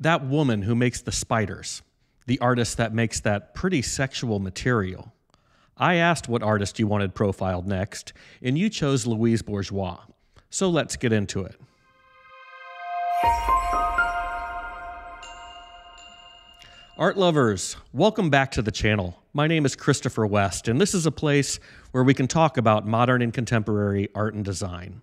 That woman who makes the spiders, the artist that makes that pretty sexual material. I asked what artist you wanted profiled next, and you chose Louise Bourgeois. So let's get into it. Art lovers, welcome back to the channel. My name is Christopher West, and this is a place where we can talk about modern and contemporary art and design.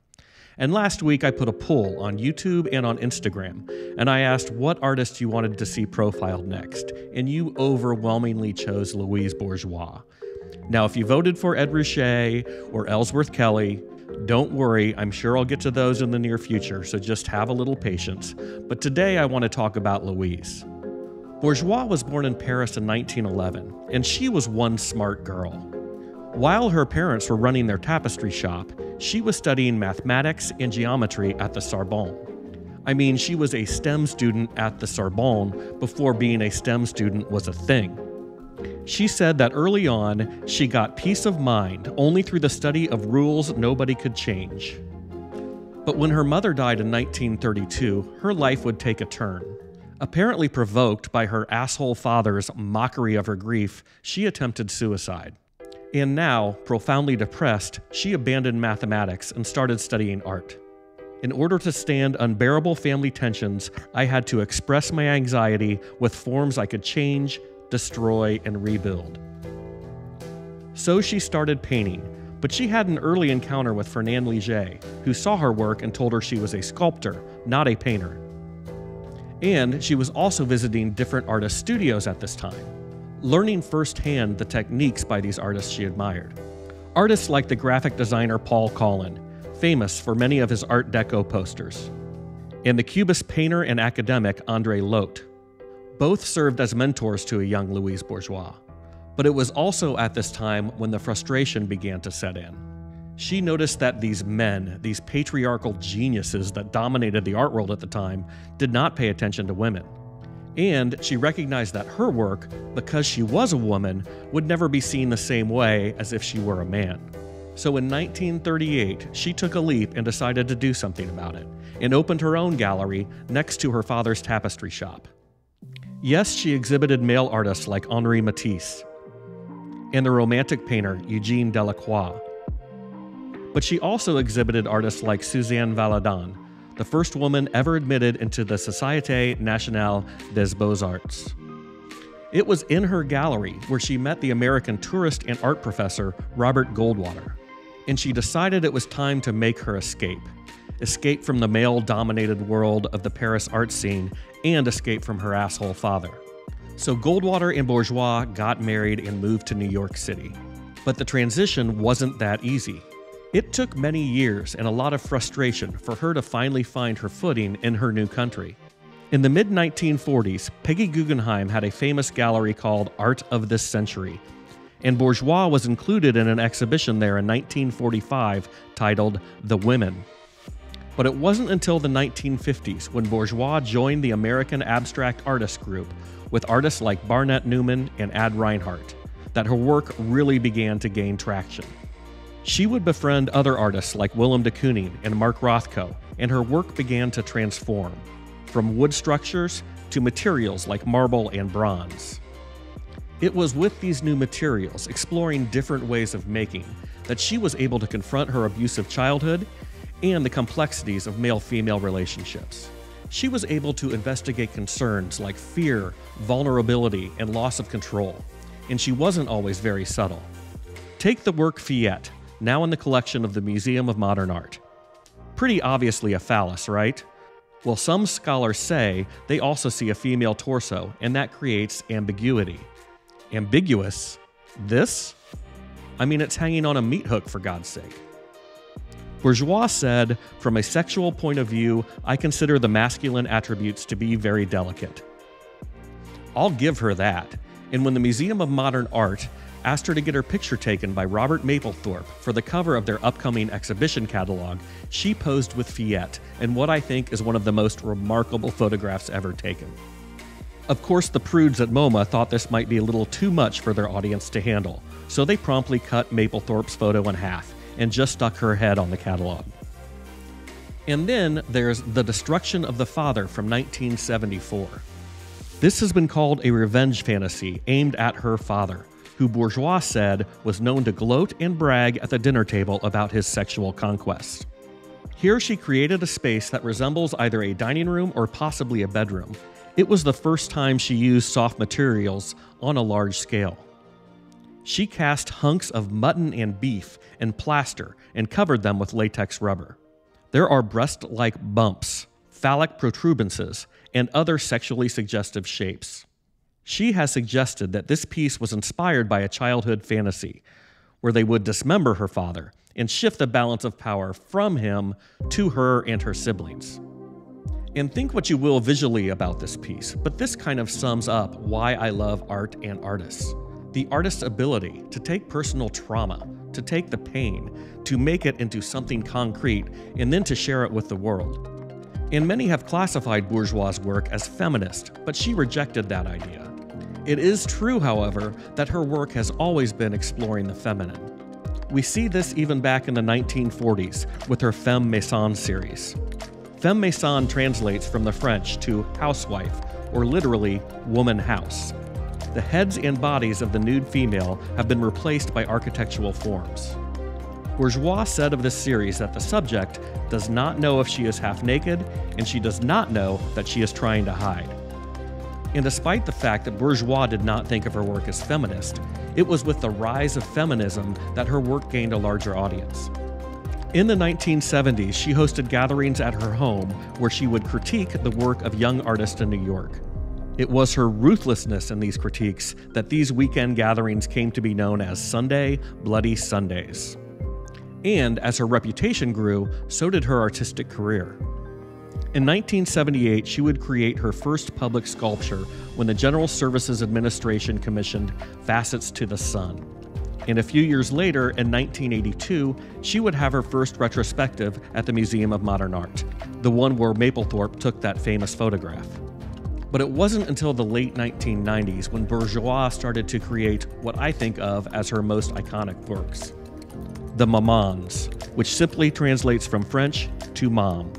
And last week, I put a poll on YouTube and on Instagram, and I asked what artist you wanted to see profiled next, and you overwhelmingly chose Louise Bourgeois. Now, if you voted for Ed Ruscha or Ellsworth Kelly, don't worry, I'm sure I'll get to those in the near future, so just have a little patience. But today I want to talk about Louise. Bourgeois was born in Paris in 1911, and she was one smart girl. While her parents were running their tapestry shop, she was studying mathematics and geometry at the Sorbonne. I mean, she was a STEM student at the Sorbonne before being a STEM student was a thing. She said that early on, she got peace of mind only through the study of rules nobody could change. But when her mother died in 1932, her life would take a turn. Apparently provoked by her asshole father's mockery of her grief, she attempted suicide. And now, profoundly depressed, she abandoned mathematics and started studying art. In order to stand unbearable family tensions, I had to express my anxiety with forms I could change, destroy, and rebuild. So she started painting, but she had an early encounter with Fernand Léger, who saw her work and told her she was a sculptor, not a painter. And she was also visiting different artist studios at this time, learning firsthand the techniques by these artists she admired. Artists like the graphic designer Paul Colin, famous for many of his Art Deco posters, and the Cubist painter and academic Andre Lhote. Both served as mentors to a young Louise Bourgeois. But it was also at this time when the frustration began to set in. She noticed that these men, these patriarchal geniuses that dominated the art world at the time, did not pay attention to women. And she recognized that her work, because she was a woman, would never be seen the same way as if she were a man. So in 1938, she took a leap and decided to do something about it, and opened her own gallery next to her father's tapestry shop. Yes, she exhibited male artists like Henri Matisse and the romantic painter Eugene Delacroix but she also exhibited artists like Suzanne Valadon, the first woman ever admitted into the Société Nationale des Beaux-Arts. It was in her gallery where she met the American tourist and art professor Robert Goldwater, and she decided it was time to make her escape. Escape from the male dominated world of the Paris art scene and escape from her asshole father. So Goldwater and Bourgeois got married and moved to New York City. But the transition wasn't that easy. It took many years and a lot of frustration for her to finally find her footing in her new country. In the mid 1940s, Peggy Guggenheim had a famous gallery called Art of This Century, and Bourgeois was included in an exhibition there in 1945 titled The Women. But it wasn't until the 1950s when Bourgeois joined the American Abstract Artists Group with artists like Barnett Newman and Ad Reinhardt that her work really began to gain traction. She would befriend other artists like Willem de Kooning and Mark Rothko, and her work began to transform, from wood structures to materials like marble and bronze. It was with these new materials, exploring different ways of making, that she was able to confront her abusive childhood and the complexities of male female relationships. She was able to investigate concerns like fear, vulnerability, and loss of control, and she wasn't always very subtle. Take the work Fillette, now in the collection of the Museum of Modern Art. Pretty obviously a phallus, right? Well, some scholars say they also see a female torso, and that creates ambiguity. Ambiguous? This? I mean, it's hanging on a meat hook, for God's sake. Bourgeois said, From a sexual point of view, I consider the masculine attributes to be very delicate. I'll give her that. And when the Museum of Modern Art asked her to get her picture taken by Robert Mapplethorpe for the cover of their upcoming exhibition catalog, she posed with Fillette in what I think is one of the most remarkable photographs ever taken. Of course, the prudes at MoMA thought this might be a little too much for their audience to handle, so they promptly cut Mapplethorpe's photo in half and just stuck her head on the catalog. And then there's The Destruction of the Father from 1974. This has been called a revenge fantasy aimed at her father, who Bourgeois said was known to gloat and brag at the dinner table about his sexual conquests. Here she created a space that resembles either a dining room or possibly a bedroom. It was the first time she used soft materials on a large scale. She cast hunks of mutton and beef in plaster and covered them with latex rubber. There are breast like bumps, phallic protuberances, and other sexually suggestive shapes. She has suggested that this piece was inspired by a childhood fantasy where they would dismember her father and shift the balance of power from him to her and her siblings. And think what you will visually about this piece, but this kind of sums up why I love art and artists. The artist's ability to take personal trauma, to take the pain, to make it into something concrete, and then to share it with the world. And many have classified Bourgeois' work as feminist, but she rejected that idea. It is true, however, that her work has always been exploring the feminine. We see this even back in the 1940s with her Femme Maison series. Femme Maison translates from the French to housewife, or literally woman house. The heads and bodies of the nude female have been replaced by architectural forms. Bourgeois said of this series that the subject does not know if she is half naked, and she does not know that she is trying to hide. And despite the fact that Bourgeois did not think of her work as feminist, it was with the rise of feminism that her work gained a larger audience. In the 1970s, she hosted gatherings at her home where she would critique the work of young artists in New York. It was her ruthlessness in these critiques that these weekend gatherings came to be known as Sunday Bloody Sundays. And as her reputation grew, so did her artistic career. In 1978, she would create her first public sculpture when the General Services Administration commissioned Facets to the Sun. And a few years later, in 1982, she would have her first retrospective at the Museum of Modern Art, the one where Mapplethorpe took that famous photograph. But it wasn't until the late 1990s when Bourgeois started to create what I think of as her most iconic works the Mamans, which simply translates from French to mom.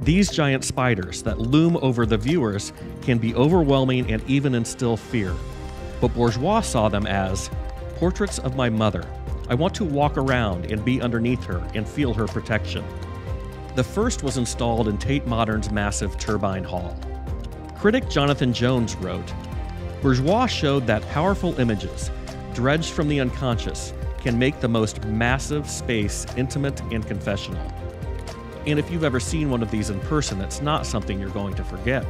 These giant spiders that loom over the viewers can be overwhelming and even instill fear. But Bourgeois saw them as portraits of my mother. I want to walk around and be underneath her and feel her protection. The first was installed in Tate Modern's massive turbine hall. Critic Jonathan Jones wrote Bourgeois showed that powerful images, dredged from the unconscious, can make the most massive space intimate and confessional. And if you've ever seen one of these in person, it's not something you're going to forget.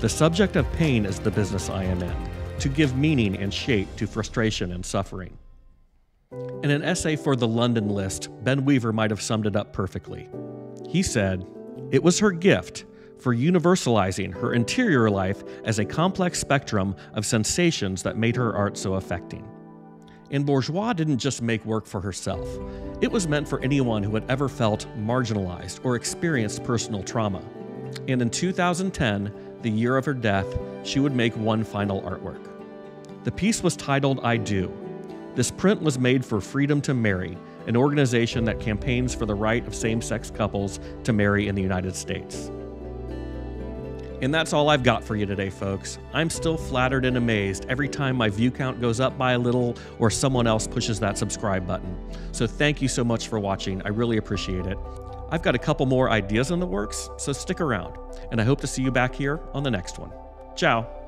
The subject of pain is the business I am in, to give meaning and shape to frustration and suffering. In an essay for the London List, Ben Weaver might have summed it up perfectly. He said, It was her gift for universalizing her interior life as a complex spectrum of sensations that made her art so affecting. And Bourgeois didn't just make work for herself, it was meant for anyone who had ever felt marginalized or experienced personal trauma. And in 2010, the year of her death, she would make one final artwork. The piece was titled I Do. This print was made for Freedom to Marry, an organization that campaigns for the right of same sex couples to marry in the United States. And that's all I've got for you today, folks. I'm still flattered and amazed every time my view count goes up by a little or someone else pushes that subscribe button. So thank you so much for watching. I really appreciate it. I've got a couple more ideas in the works, so stick around. And I hope to see you back here on the next one. Ciao.